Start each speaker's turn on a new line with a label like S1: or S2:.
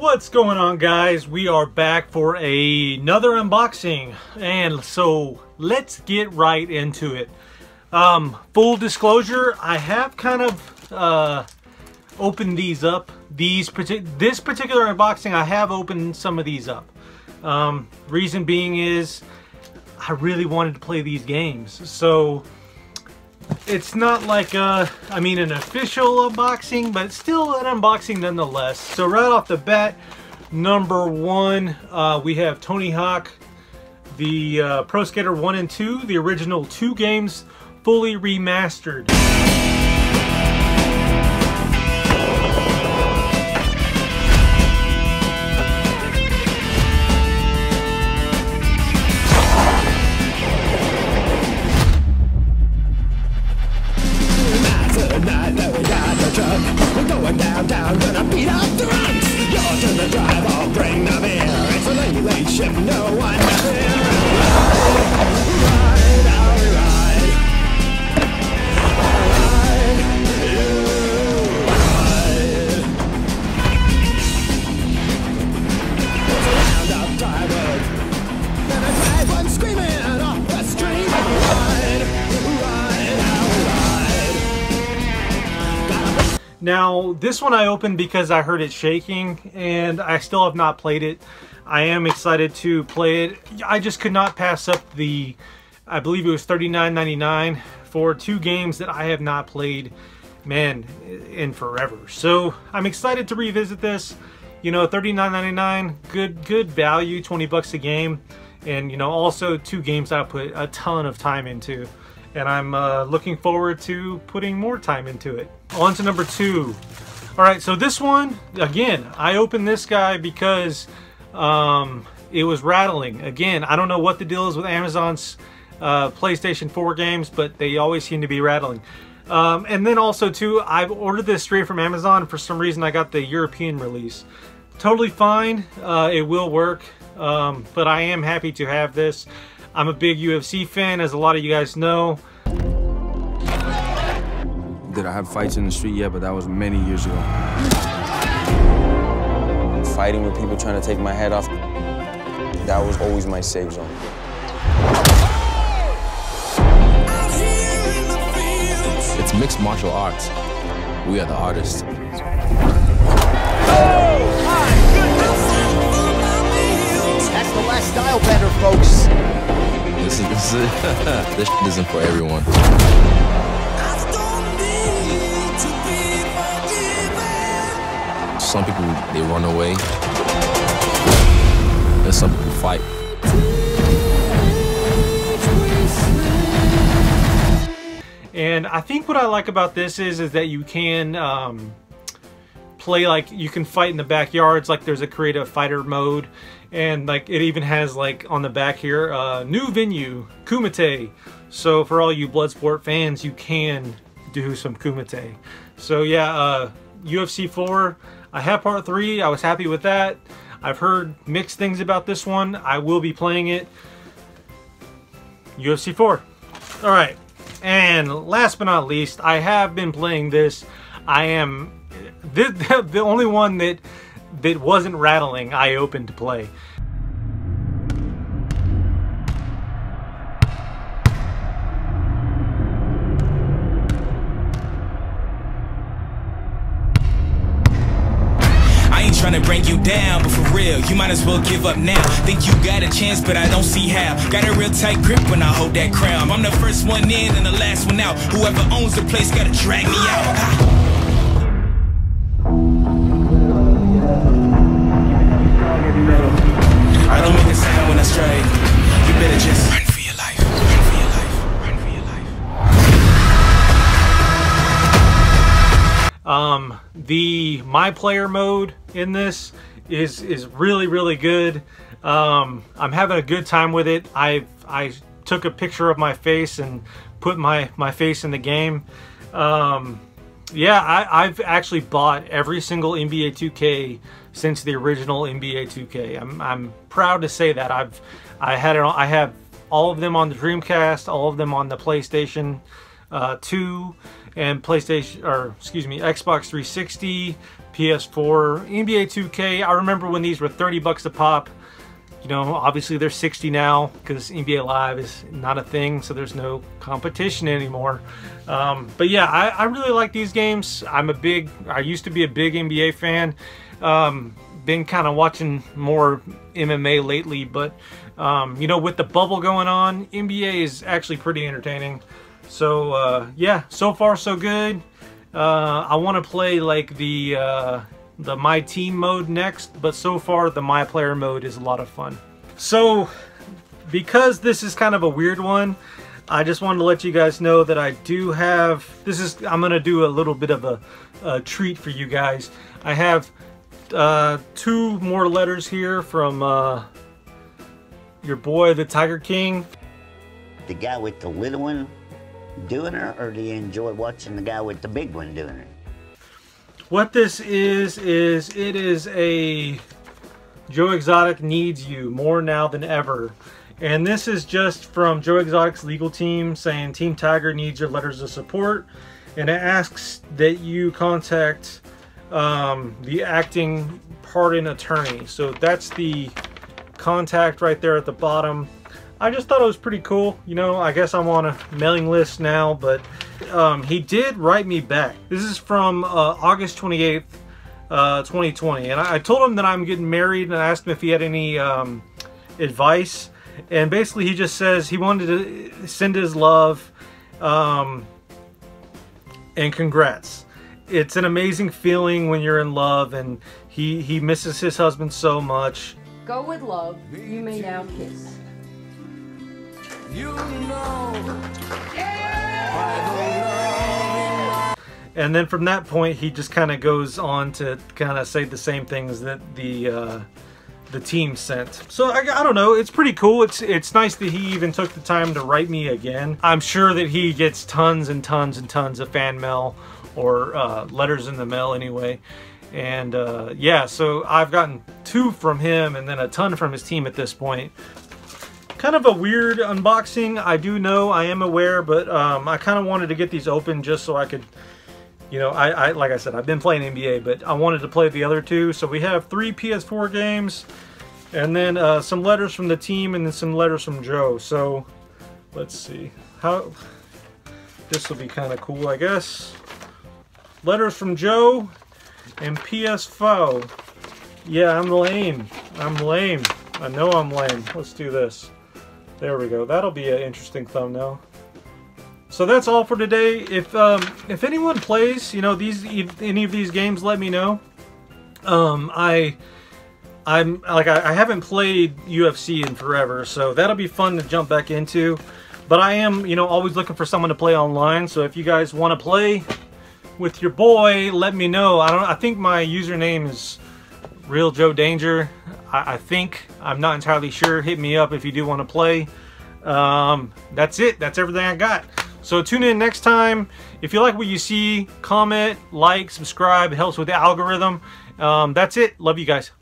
S1: What's going on guys? We are back for another unboxing and so let's get right into it. Um, full disclosure, I have kind of uh, opened these up. These This particular unboxing, I have opened some of these up. Um, reason being is I really wanted to play these games. So it's not like a, I mean an official unboxing, but still an unboxing nonetheless. So right off the bat, number one, uh, we have Tony Hawk, the uh, Pro Skater 1 and 2, the original two games fully remastered. Now, this one I opened because I heard it shaking, and I still have not played it. I am excited to play it. I just could not pass up the, I believe it was $39.99 for two games that I have not played, man, in forever. So I'm excited to revisit this. You know, $39.99, good, good value, 20 bucks a game. And, you know, also two games I put a ton of time into and I'm uh, looking forward to putting more time into it. On to number two. All right, so this one, again, I opened this guy because um, it was rattling. Again, I don't know what the deal is with Amazon's uh, PlayStation 4 games, but they always seem to be rattling. Um, and then also too, I've ordered this straight from Amazon. For some reason, I got the European release. Totally fine. Uh, it will work. Um, but I am happy to have this. I'm a big UFC fan, as a lot of you guys know.
S2: Did I have fights in the street? Yeah, but that was many years ago. Fighting with people trying to take my head off, that was always my safe zone.
S3: It's mixed martial arts. We are the artists.
S4: Oh That's the last style bender, folks.
S3: This is this is this isn't for everyone. Some people they run away. And some people fight.
S1: And I think what I like about this is is that you can um, play like you can fight in the backyards like there's a creative fighter mode. And like it even has like on the back here uh, new venue kumite. So for all you bloodsport fans you can do some kumite. So yeah uh, UFC 4 I have part 3 I was happy with that. I've heard mixed things about this one. I will be playing it. UFC 4 alright and last but not least I have been playing this I am the, the only one that that wasn't rattling I opened to play.
S5: I ain't trying to bring you down, but for real, you might as well give up now. Think you got a chance, but I don't see how. Got a real tight grip when I hold that crown. I'm the first one in and the last one out. Whoever owns the place gotta drag me out. Don't I strike. You better just run for your life. Run for your life. Run for your
S1: life. Um, the my player mode in this is is really really good. Um, I'm having a good time with it. I I took a picture of my face and put my my face in the game. Um, yeah, I, I've actually bought every single NBA 2K since the original NBA 2K. I'm, I'm proud to say that I've I had it. I have all of them on the Dreamcast, all of them on the PlayStation. uh, 2 and PlayStation, or excuse me, Xbox 360, PS4, NBA 2K. I remember when these were 30 bucks a pop. You know, obviously they're 60 now because NBA Live is not a thing, so there's no competition anymore. Um, but yeah, I, I, really like these games. I'm a big, I used to be a big NBA fan. Um, been kind of watching more MMA lately, but um, you know, with the bubble going on, NBA is actually pretty entertaining. So uh, yeah, so far so good. Uh, I want to play like the uh, the my team mode next, but so far the my player mode is a lot of fun. So because this is kind of a weird one, I just wanted to let you guys know that I do have, this is, I'm going to do a little bit of a, a, treat for you guys. I have uh, two more letters here from uh, your boy, the Tiger King.
S6: The guy with the little one doing it, or do you enjoy watching the guy with the big one doing it?
S1: What this is, is it is a Joe Exotic needs you more now than ever. And this is just from Joe Exotic's legal team saying Team Tiger needs your letters of support. And it asks that you contact um, the acting pardon attorney. So that's the contact right there at the bottom. I just thought it was pretty cool. You know, I guess I'm on a mailing list now, but um, he did write me back. This is from uh, August 28th, uh, 2020. And I, I, told him that I'm getting married and I asked him if he had any um, advice. And basically he just says he wanted to send his love um, and congrats. It's an amazing feeling when you're in love and he, he misses his husband so much.
S7: Go with love. You may now kiss.
S1: And then from that point, he just kind of goes on to kind of say the same things that the uh, the team sent. So I, I, don't know, it's pretty cool. It's it's nice that he even took the time to write me again. I'm sure that he gets tons and tons and tons of fan mail or uh, letters in the mail anyway. And uh, yeah, so I've gotten two from him and then a ton from his team at this point. Kind of a weird unboxing, I do know, I am aware, but um, I kind of wanted to get these open just so I could you know, I, I, like I said, I've been playing NBA, but I wanted to play the other two. So we have three PS4 games, and then uh, some letters from the team, and then some letters from Joe. So let's see how this will be kind of cool, I guess. Letters from Joe and PS4. Yeah, I'm lame. I'm lame. I know I'm lame. Let's do this. There we go. That'll be an interesting thumbnail. So that's all for today. If um, if anyone plays, you know, these any of these games, let me know. Um, I I'm like I, I haven't played UFC in forever, so that'll be fun to jump back into. But I am, you know, always looking for someone to play online. So if you guys want to play with your boy, let me know. I don't. I think my username is Real Joe Danger. I, I think I'm not entirely sure. Hit me up if you do want to play. Um, that's it. That's everything I got. So tune in next time. If you like what you see, comment, like, subscribe. It helps with the algorithm. Um, that's it. Love you guys.